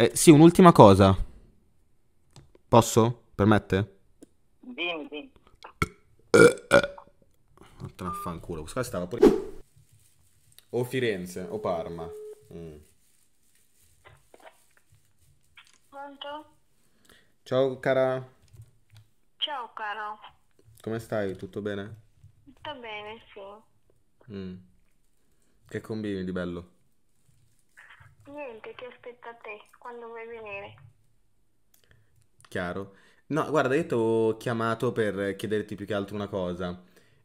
Eh, sì, un'ultima cosa. Posso? Permette? Dimmi, dimmi. Vattene a fanculo. Questo qua stava pure... O Firenze, o Parma. Mm. Pronto? Ciao cara, Ciao caro. come stai? Tutto bene? Sta bene, sì. Mm. Che combini di bello? Niente, ti aspetto a te quando vuoi venire. Chiaro? No, guarda, io ti ho chiamato per chiederti più che altro una cosa.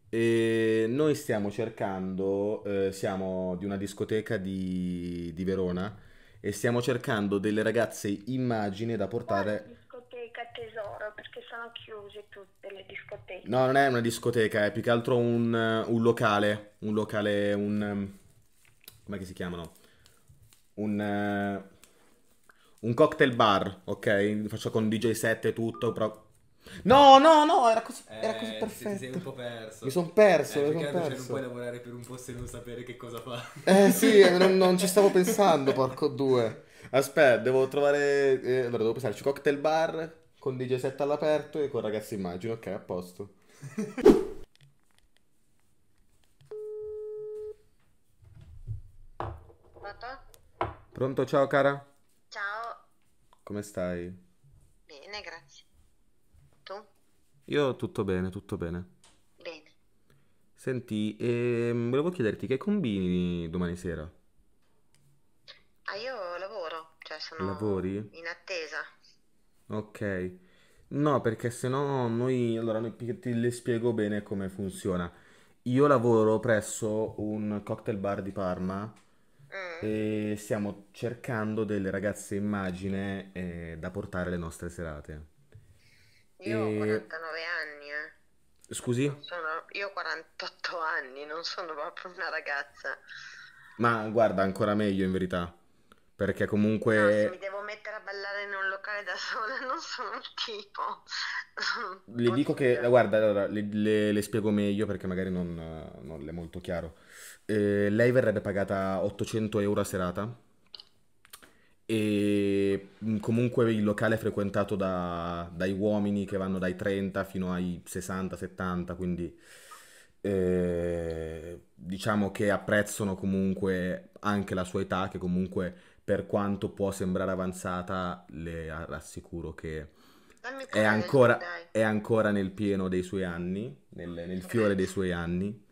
E noi stiamo cercando, eh, siamo di una discoteca di, di Verona e stiamo cercando delle ragazze immagine da Quale portare... discoteca tesoro? Perché sono chiuse tutte le discoteche. No, non è una discoteca, è più che altro un, un locale, un locale, un... che si chiamano? Un... eh, un cocktail bar, ok? Faccio con DJ set e tutto, però... No, no, no, era così, era così Eh, ti- ti sei un perfetto. po' perso. Mi son perso, Eh, mi più son che altro, cioè, non perso. puoi lavorare per un posto e non sapere che cosa fa. Eh sì, eh, non, non ci stavo pensando, porco due. Aspetta, devo trovare... eh, allora, devo pensarci, cocktail bar con DJ set all'aperto e con ragazzi immagini, ok, a posto. Pronto? Pronto, ciao cara? Ciao. Come stai? Bene, grazie. Tu? Io tutto bene, tutto bene. Bene. Senti, ehm, volevo chiederti che combini domani sera? Ah, io lavoro, cioè sono Lavori? in attesa. Ok. No, perché se no noi... Allora, noi- ti le spiego bene come funziona. Io lavoro presso un cocktail bar di Parma. E stiamo cercando delle ragazze immagine eh, da portare alle nostre serate. Io ho E... 49 anni, eh. Scusi? Sono... Io ho 48 anni, non sono proprio una ragazza. Ma guarda, ancora meglio in verità. Perché No, se comunque... mi devo mettere a ballare in un locale da sola, non sono il tipo. Le dico che, guarda, allora, le, le- le spiego meglio perché magari non, non le è molto chiaro. Eh, lei verrebbe pagata 800 euro a serata e mm, comunque il locale è frequentato da- dai uomini che vanno dai 30 fino ai 60-70, quindi eh, diciamo che apprezzano comunque anche la sua età, che comunque per quanto può sembrare avanzata, le rassicuro che è ancora, dai. è ancora nel pieno dei suoi anni, nel, nel fiore dei suoi anni,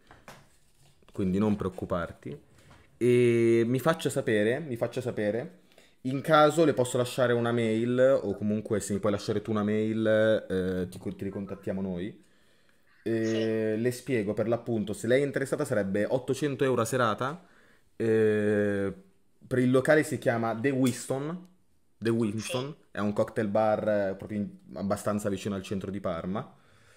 quindi non preoccuparti. E mi faccia sapere, mi faccia sapere. In caso le posso lasciare una mail, o comunque se mi puoi lasciare tu una mail, eh, ti, ti ricontattiamo noi. Sì. E le spiego per l'appunto, se lei è interessata sarebbe 800 euro a serata. eh, per il locale si chiama The Winston. The Sì. Winston è un cocktail bar eh, proprio in- abbastanza vicino al centro di Parma.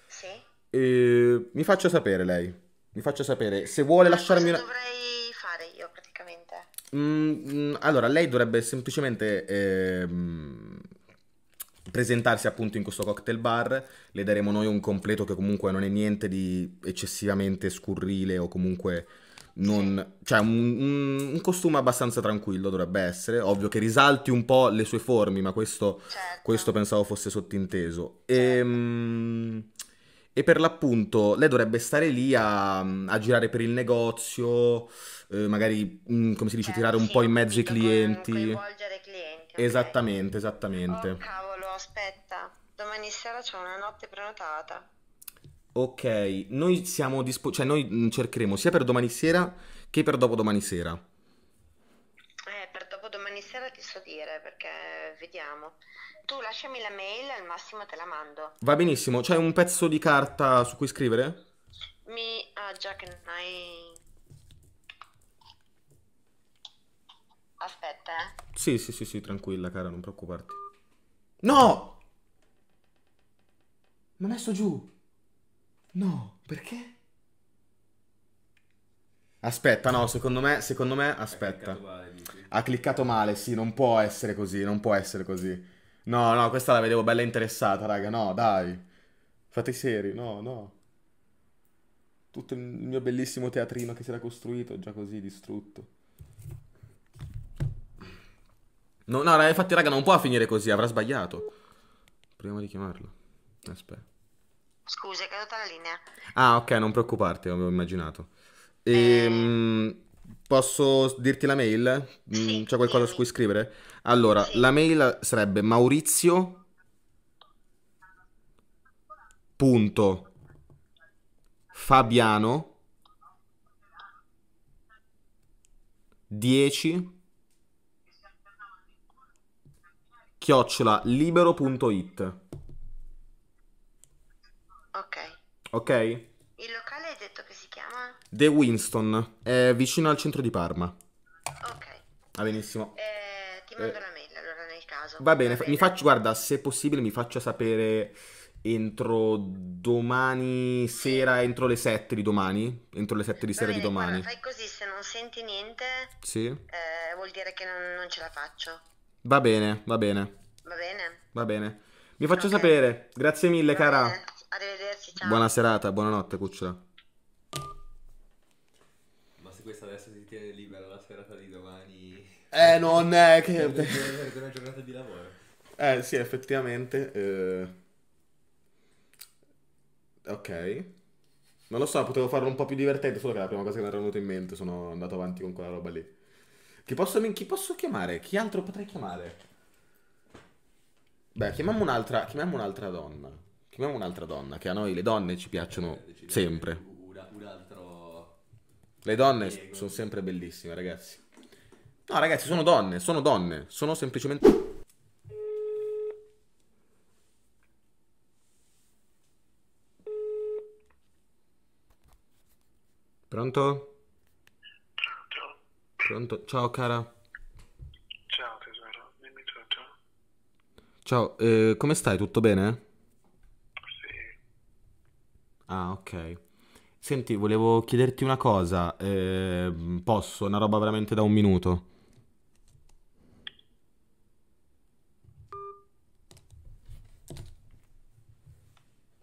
Sì? E mi faccia sapere lei. Mi faccia sapere. Se vuole Ma lasciarmi cosa una... dovrei fare io praticamente? Mm, mm, allora, lei dovrebbe semplicemente ehm, presentarsi appunto in questo cocktail bar. Le daremo noi un completo che comunque non è niente di eccessivamente scurrile o comunque Sì. Non... Cioè, un, un- costume abbastanza tranquillo dovrebbe essere. Ovvio che risalti un po' le sue forme, ma questo, questo Certo, pensavo fosse sottinteso. certo. Ehm, E, per l'appunto, lei dovrebbe stare lì a, a girare per il negozio, eh, magari, mm, come si dice, tirare Certo, un sì, po' in mezzo i clienti. coinvolgere i clienti. Esattamente, Oh esattamente. cavolo, aspetta, domani sera c'è una notte prenotata. Ok, noi siamo dispo- cioè noi mm, cercheremo sia per domani sera che per dopodomani sera. Eh, per dopo domani sera ti so dire, perché vediamo. Tu lasciami la mail, al massimo te la mando. Va benissimo, c'hai un pezzo di carta su cui scrivere? Mi... Ah, già che non hai... Aspetta, eh. Sì, sì, sì, sì, tranquilla, cara, non preoccuparti. No! Mi ha messo giù. No, perché? Aspetta, no, secondo me, secondo me, aspetta. Peccato male, dici. Ha cliccato male, sì, non può essere così, non può essere così. No, no, questa la vedevo bella interessata, raga, no, dai. Fate seri, no, no. Tutto il mio bellissimo teatrino che si era costruito, già così distrutto. No, no, raga, infatti, raga, non può finire così, avrà sbagliato. Proviamo a richiamarlo. Aspetta. Scusa, è caduta la linea. Ah, ok, non preoccuparti, avevo immaginato. Ehm, posso dirti la mail? Mm, Sì, C'è qualcosa dimmi. su cui scrivere? Allora, Sì. la mail sarebbe Maurizio punto Fabiano 10 chiocciola libero.it Ok. ok? Il locale hai detto che si chiama? The Winston è vicino al centro di Parma Ok. ah benissimo Eh, ti mando Eh. la mail allora nel caso. va bene fa- mi faccio guarda se possibile mi faccia sapere entro domani sera entro le 7 di domani entro le 7 di Va sera di bene, domani guarda, fai così, se non senti niente, sì eh, vuol dire che non, non ce la faccio. va bene va bene Va bene? va bene mi faccio Ok. sapere grazie mille Va cara bene. Arrivederci, ciao. buona serata buonanotte cucciola Ma se questa adesso si tiene libera la serata di domani... eh non è Per una giornata di lavoro. Eh sì, effettivamente. eh, Ok. Non lo so, potevo farlo un po' più divertente, solo che la prima cosa che mi era venuta in mente sono andato avanti con quella roba lì. Chi posso, chi posso chiamare? Chi altro potrei chiamare? Beh, chiamiamo un'altra, chiamiamo un'altra donna. Chiamiamo un'altra donna, che a noi le donne ci piacciono Eh, sempre. Un, un altro... Le donne Diego. sono sempre bellissime, ragazzi. No, ragazzi, sono donne, sono donne, sono semplicemente... Pronto? Ciao, Pronto? Ciao, cara. ciao tesoro, dimmi tutto. Ciao, eh, come stai? Tutto bene? Ah, ok. Senti, volevo chiederti una cosa. eh, posso? Una roba veramente da un minuto.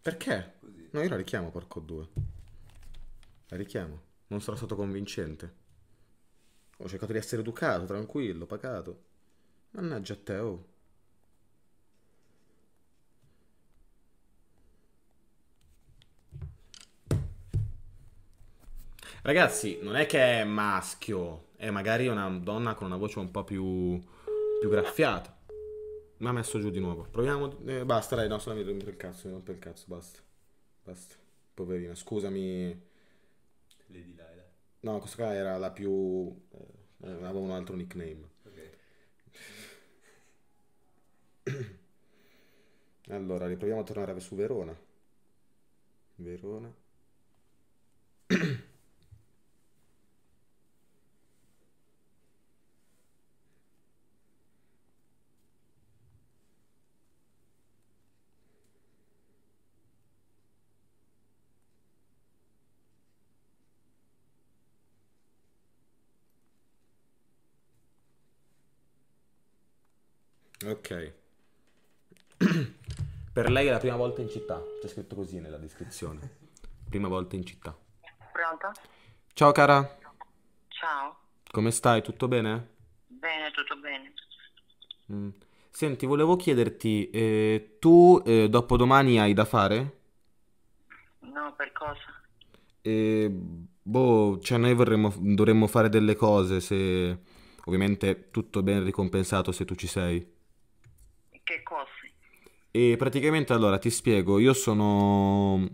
Perché? No, io la richiamo, porco due. La richiamo. Non sarò stato convincente. Ho cercato di essere educato, tranquillo, pacato. Mannaggia a te, oh. Ragazzi, non è che è maschio, è magari una donna con una voce un po' più, più graffiata. Mi ha messo giù di nuovo. Proviamo. eh, basta, dai, no, solo mi rompe il cazzo, mi rompe il cazzo, basta. Basta. Poverina, scusami. Lady Laila. No, questa qua era la più... eh, aveva un altro nickname. Ok. Allora, riproviamo a tornare su Verona. Verona. Ok. Per lei è la prima volta in città. C'è scritto così nella descrizione. Prima volta in città. Pronto? Ciao cara, Ciao. come stai? Tutto bene? Bene, tutto bene. Mm. Senti, volevo chiederti, eh, tu eh, dopodomani hai da fare? No, per cosa? E, boh, cioè noi vorremmo, dovremmo fare delle cose se... Ovviamente tutto ben ricompensato se tu ci sei. Che cose? E praticamente allora ti spiego, io sono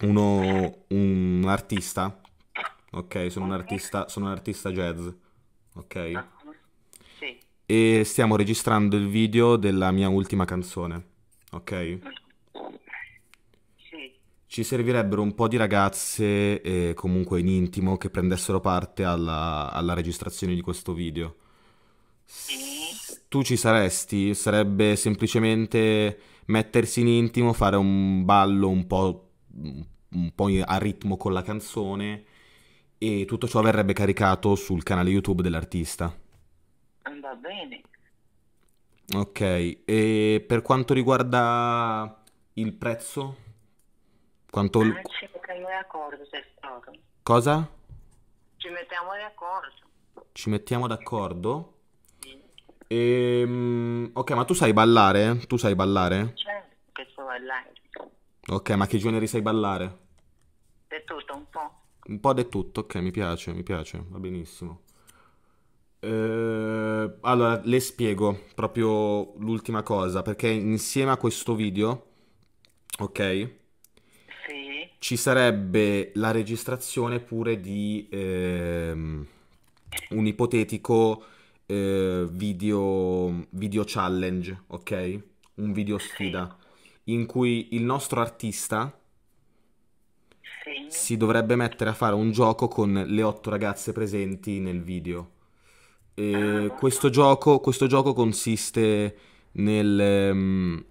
uno, un artista, ok? Sono un artista, sono un artista jazz, ok? Ah, Sì. E stiamo registrando il video della mia ultima canzone, ok? Sì. Ci servirebbero un po' di ragazze, eh, comunque in intimo, che prendessero parte alla, alla registrazione di questo video. Sì. Tu ci saresti? Sarebbe semplicemente mettersi in intimo, fare un ballo un po', un po' a ritmo con la canzone e tutto ciò verrebbe caricato sul canale YouTube dell'artista. Va bene. Ok, e per quanto riguarda il prezzo? Quanto... Ah, ci mettiamo d'accordo. Cosa? Ci mettiamo d'accordo. Ci mettiamo d'accordo? Sì. Ehm, ok, ma tu sai ballare? Tu sai ballare? Certo che so ballare. Ok, ma che generi sai ballare? Di tutto un po'. Un po' di tutto, ok, mi piace, mi piace, va benissimo. Eh, allora, le spiego proprio l'ultima cosa, perché insieme a questo video, ok, Sì. ci sarebbe la registrazione pure di ehm, un ipotetico eh, video, video challenge, ok? Un video sfida, in cui il nostro artista Sì. si dovrebbe mettere a fare un gioco con le otto ragazze presenti nel video. E questo gioco, questo gioco consiste nel, ehm,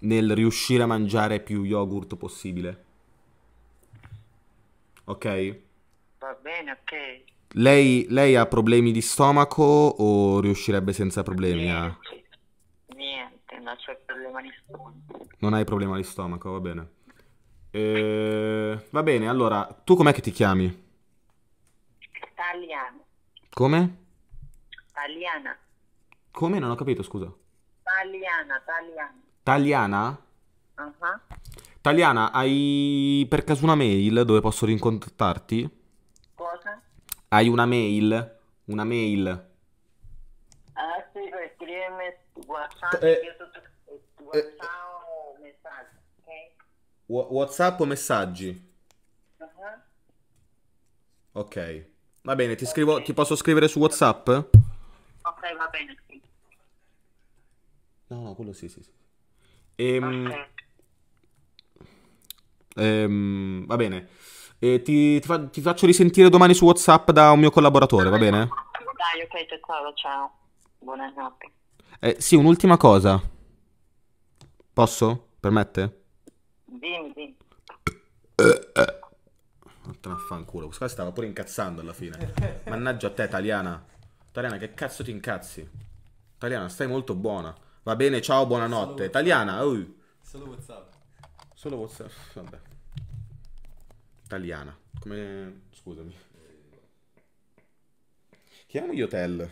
nel riuscire a mangiare più yogurt possibile. Ok? Va bene, ok. Lei, lei ha problemi di stomaco o riuscirebbe senza problemi a... Niente. Non c'è problema nessuno. Non hai problema di stomaco, va bene. Eh, va bene, allora, tu com'è che ti chiami? Italiano. Come? Italiana. Come? Non ho capito, scusa. Italiana, italiana. Taliana? Ah, Taliana, hai per caso una mail dove posso rincontrarti? Hai una mail? Una mail? Ah, sì, per scrivermi WhatsApp, Eh, tutto, WhatsApp o messaggio, ok? Wha- WhatsApp o messaggi? Ah, Ok. Va bene, ti scrivo, ti posso scrivere su WhatsApp? Ok, va bene, sì. No, no, quello sì, sì, sì. Ehm, Ok. ehm, va bene. E ti, ti fa- ti faccio risentire domani su WhatsApp da un mio collaboratore, va bene? Dai, ok, tesoro, ciao. Buonanotte. Eh, sì, un'ultima cosa. Posso? Permette? Dimmi, dimmi. Vattene a fanculo. Questo qua stava pure incazzando alla fine. Mannaggia a te, Taliana. Taliana, che cazzo ti incazzi? Taliana, stai molto buona. Va bene, ciao, buonanotte. Taliana, uh. Solo WhatsApp. Solo WhatsApp. Vabbè. Taliana. Come... Scusami. Chiamiamo gli hotel.